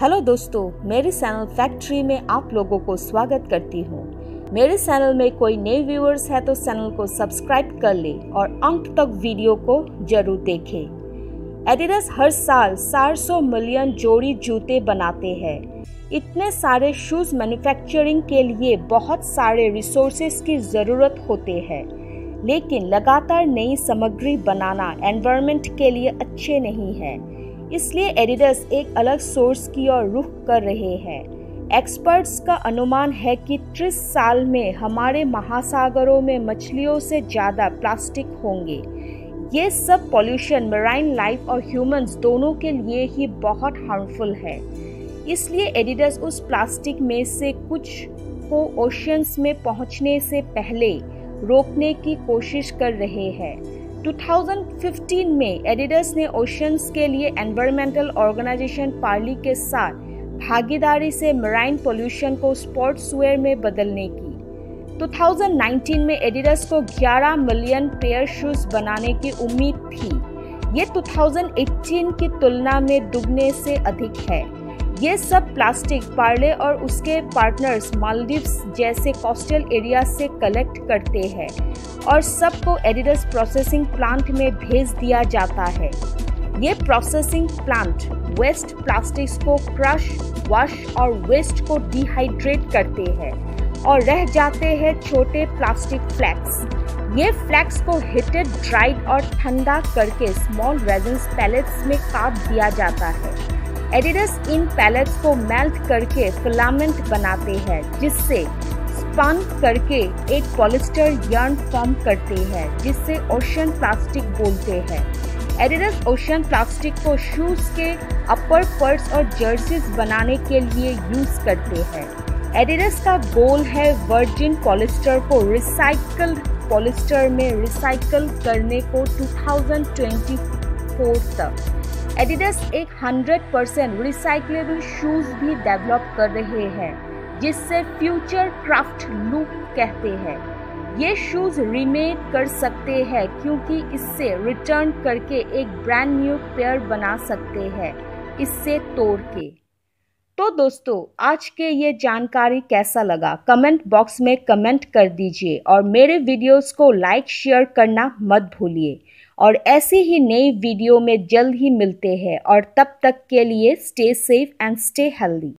Hello दोस्तों, मेरे channel factory में आप लोगों को स्वागत करती हूँ। मेरे चैनल में कोई नए व्यूअर्स है तो चैनल को सब्सक्राइब कर ले और अंत तक वीडियो को ज़रूर देखें। एडिडास हर साल 400 मिलियन जोड़ी जूते बनाते हैं। इतने सारे शूज़ मैन्युफैक्चरिंग के लिए बहुत सारे रिसोर्सेज की ज़रूरत होते हैं। लेकिन लगातार नई सामग्री बनाना एनवायरनमेंट के लिए अच्छे नहीं है। इसलिए एडिडस एक अलग सोर्स की ओर रुख कर रहे हैं। एक्सपर्ट्स का अनुमान है कि 30 साल में हमारे महासागरों में मछलियों से ज़्यादा प्लास्टिक होंगे। ये सब पॉल्यूशन, मराइन लाइफ और ह्यूमंस दोनों के लिए ही बहुत हार्मफुल है। इसलिए एडिडस उस प्लास्टिक में से कुछ को ओशियंस में पहुँचने से पहले रोकने की कोशिश कर रहे हैं। 2015 में एडिडस ने ओशंस के लिए एनवायरमेंटल ऑर्गेनाइजेशन पार्ली के साथ भागीदारी से मराइन पोल्यूशन को स्पोर्ट्स वेयर में बदलने की। 2019 में एडिडस को 11 मिलियन पेयर शूज़ बनाने की उम्मीद थी। ये 2018 की तुलना में दुगने से अधिक है। ये सब प्लास्टिक पार्ले और उसके पार्टनर्स मालदीव्स जैसे कोस्टल एरिया से कलेक्ट करते हैं और सबको एडिडस प्रोसेसिंग प्लांट में भेज दिया जाता है। ये प्रोसेसिंग प्लांट वेस्ट प्लास्टिक्स को क्रश वॉश और वेस्ट को डिहाइड्रेट करते हैं और रह जाते हैं छोटे प्लास्टिक फ्लैक्स ये फ्लैक्स को हीटेड ड्राइड और ठंडा करके स्मॉल रेजेंस पैलेट्स में काट दिया जाता है। एडिडस इन पैलेट्स को मेल्ट करके फिलामेंट बनाते हैं, जिससे स्पन करके एक पॉलिस्टर यर्न फॉर्म करते हैं, जिससे ओशन प्लास्टिक बोलते हैं। एडिडस ओशन प्लास्टिक को शूज़ के अपर पर्स और जर्सीज बनाने के लिए यूज़ करते हैं। एडिडस का गोल है वर्जिन पॉलिस्टर को रिसाइकल पॉलिस्टर में रिसाइकल करने को 2024 तक। एडिडस एक 100 परसेंट रिसाइकलेबल शूज़ भी डेवलप कर रहे हैं, जिससे फ्यूचर क्राफ्ट लुक कहते हैं। ये शूज़ रिमेक कर सकते हैं, क्योंकि इससे रिटर्न करके एक ब्रांड न्यू पेयर बना सकते हैं, इससे तोड़ के। तो दोस्तों, आज के ये जानकारी कैसा लगा? कमेंट बॉक्स में कमेंट कर दीजिए और मेरे वीडियोस को लाइक शेयर करना मत भूलिए। और ऐसी ही नई वीडियो में जल्द ही मिलते हैं और तब तक के लिए stay safe and stay healthy